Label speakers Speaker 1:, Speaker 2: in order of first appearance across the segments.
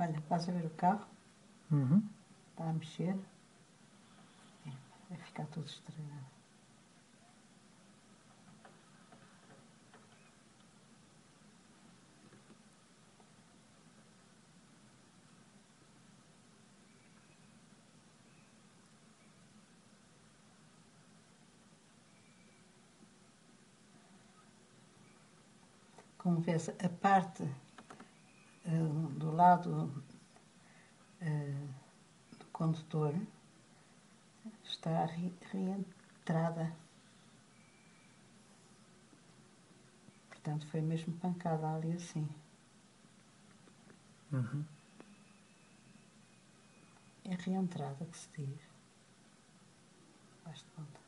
Speaker 1: Olha, estás a ver o carro?
Speaker 2: Uhum.
Speaker 1: Está a mexer. É, vai ficar tudo estragado. Como vês, a parte do lado eh, do condutor está re- reentrada. Portanto, foi mesmo pancada ali assim.
Speaker 2: Uhum.
Speaker 1: É reentrada que se diz. Faz de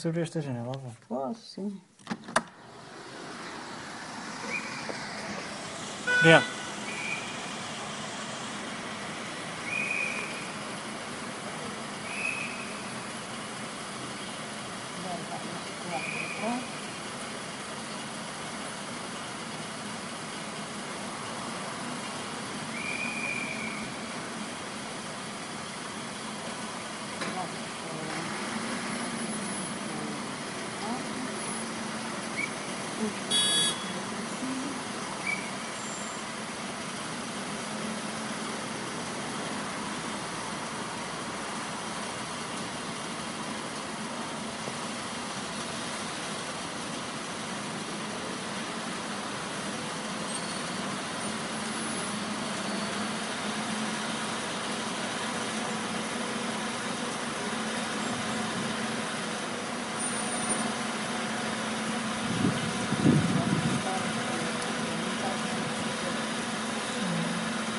Speaker 2: Posso abrir esta janela?
Speaker 1: Posso, sim.
Speaker 2: Obrigado.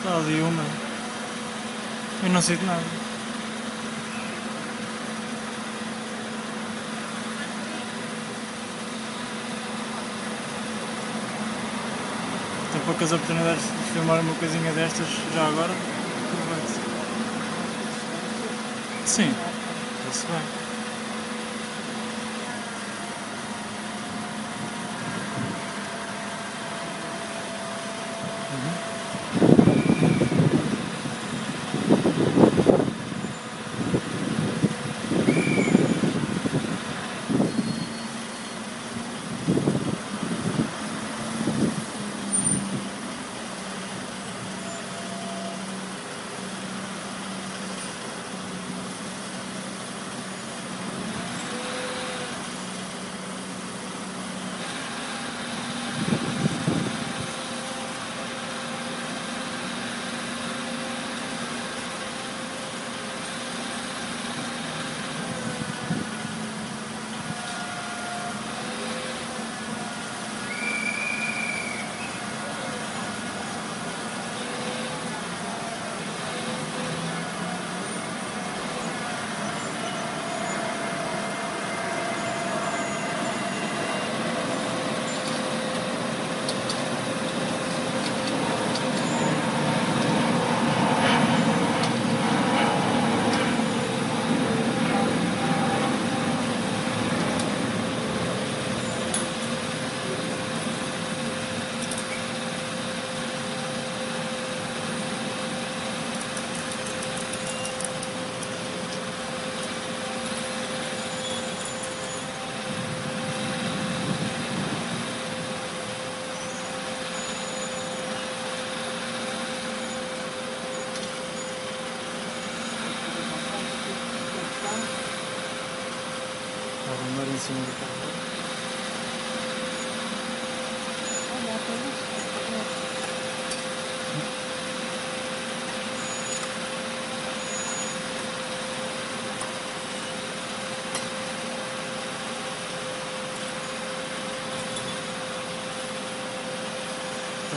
Speaker 2: Está ali uma. Eu não de nada. Tem poucas oportunidades de filmar uma coisinha destas já agora. Aproveite. Sim, está-se bem.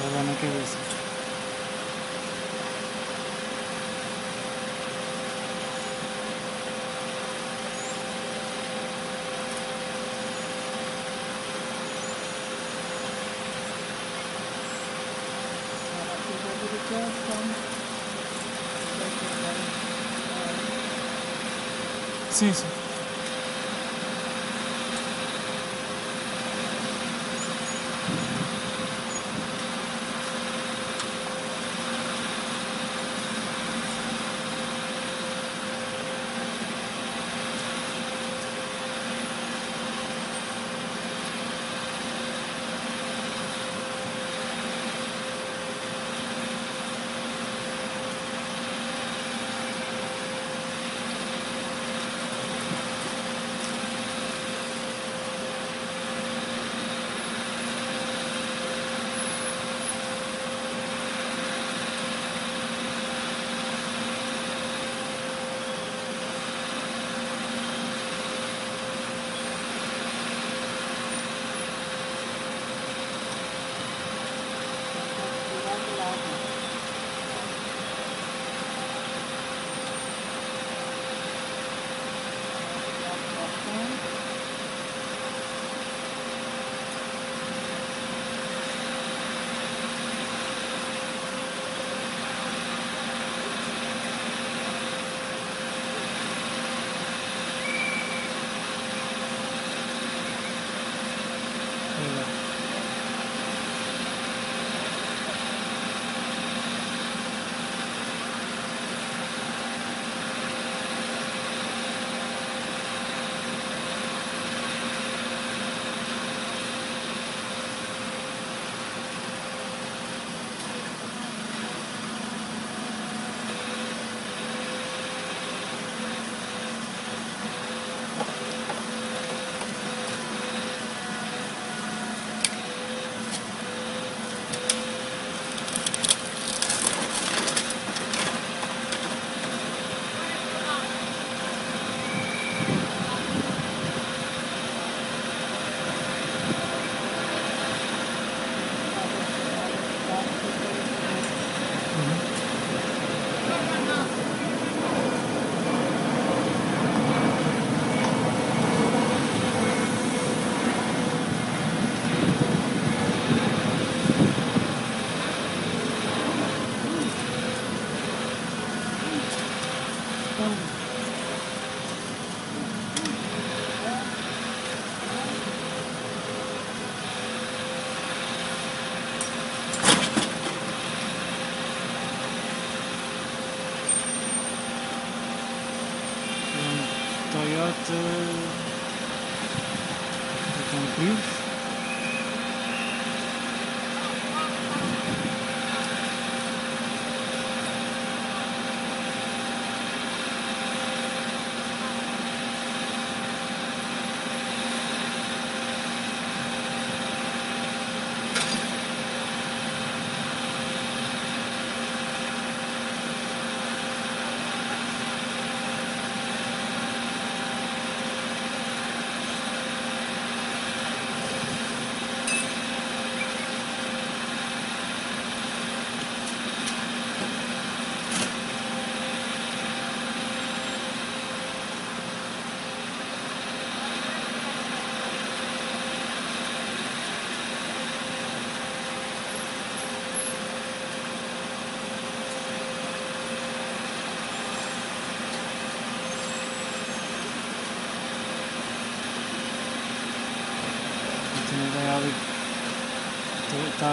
Speaker 2: Estava lá na cabeça.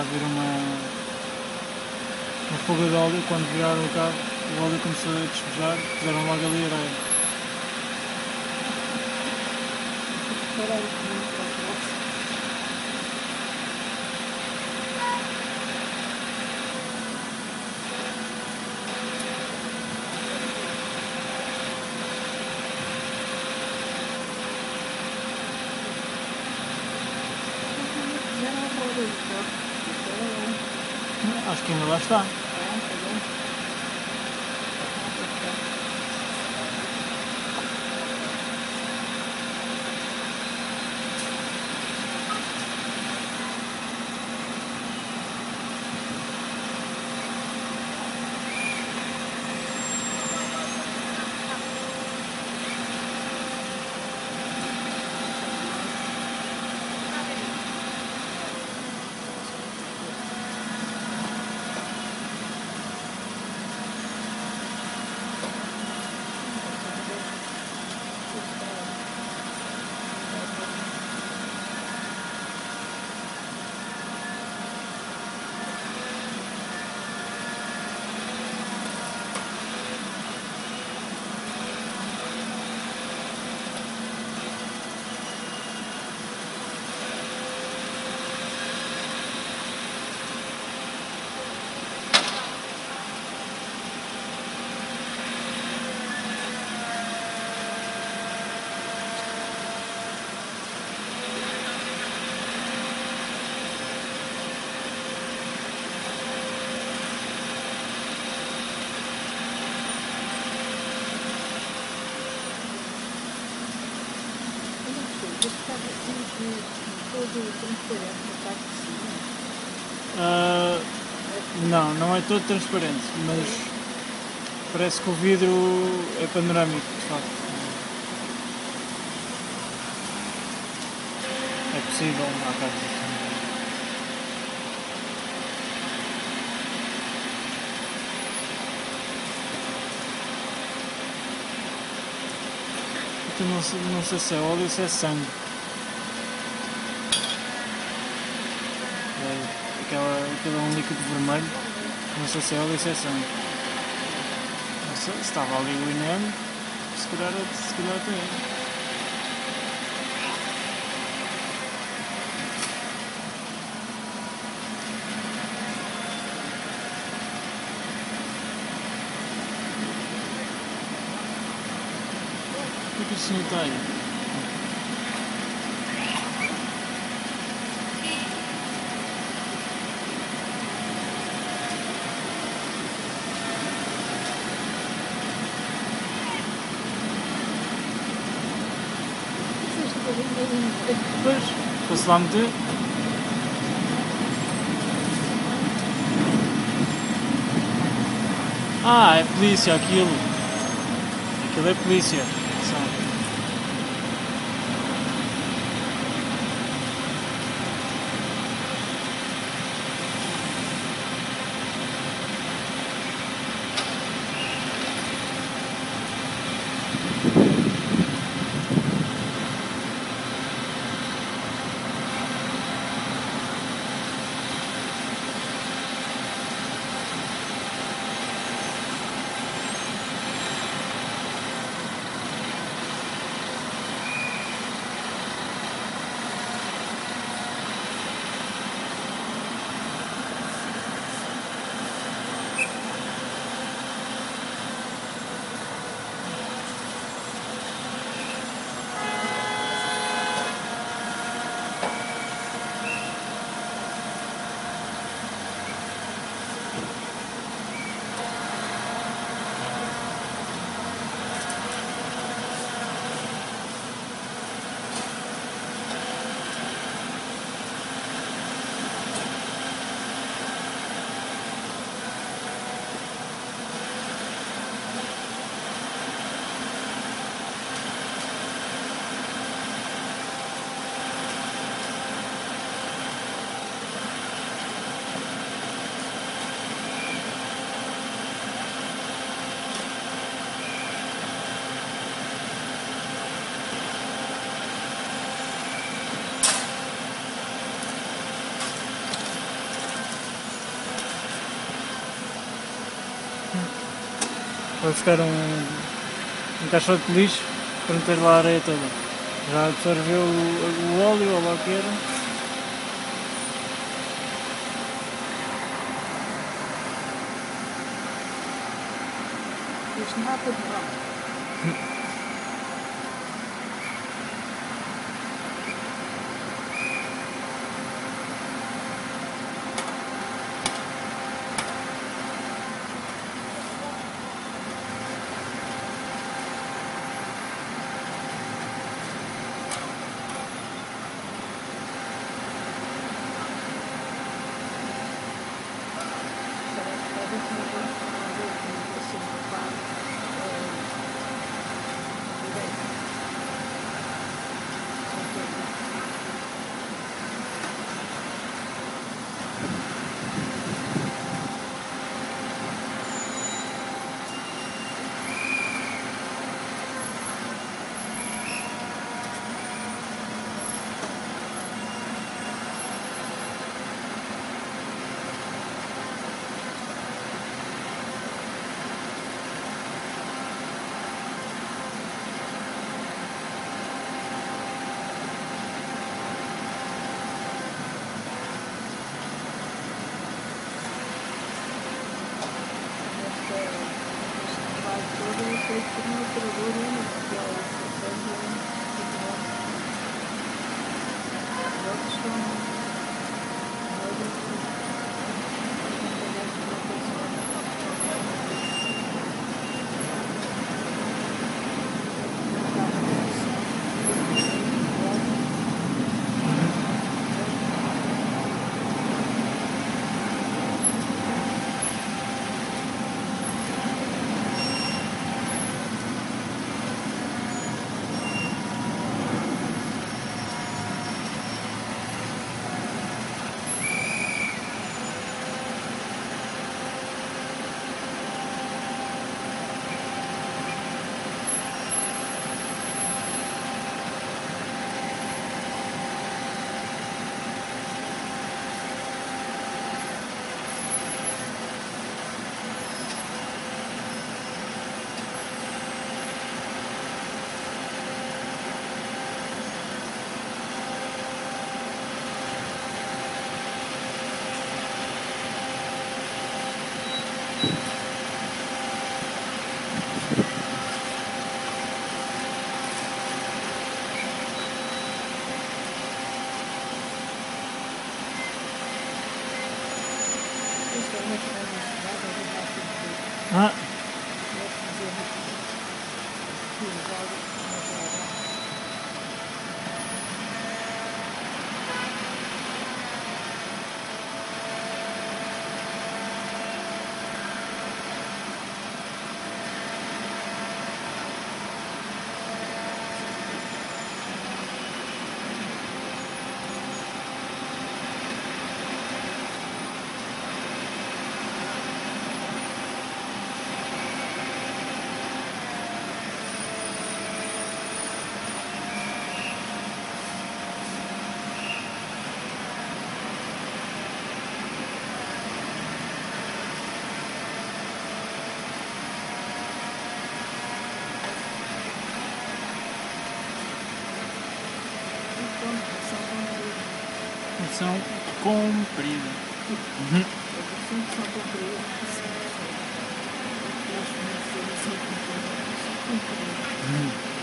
Speaker 2: Haver uma, uma fuga de óleo. Quando viraram o carro, o óleo começou a despejar, puseram logo ali areia. Acho que ainda lá.
Speaker 1: Todo transparente.
Speaker 2: Ah, não, não é todo transparente, mas parece que o vidro é panorâmico, de facto. É possível, assim. Então não sei, não sei se é óleo ou se é sangue. É, aquele é um líquido vermelho. Não sei se é é sangue. Não sei, se estava ali o INM, se calhar, se calhar até é. O que o senhor está aí? Depois, meter. Ah, é polícia aquilo. Aquilo é polícia. Vou buscar um, um caixote de lixo para meter lá a areia toda. Já absorveu o, o óleo ou lá o que era.
Speaker 1: Não há para função comprida. Uhum. Hum.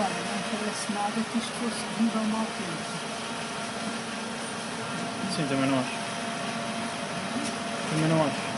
Speaker 2: agora, não parece nada que isto fosse devido ao mau tempo.
Speaker 1: Sim, também não acho. Também não acho.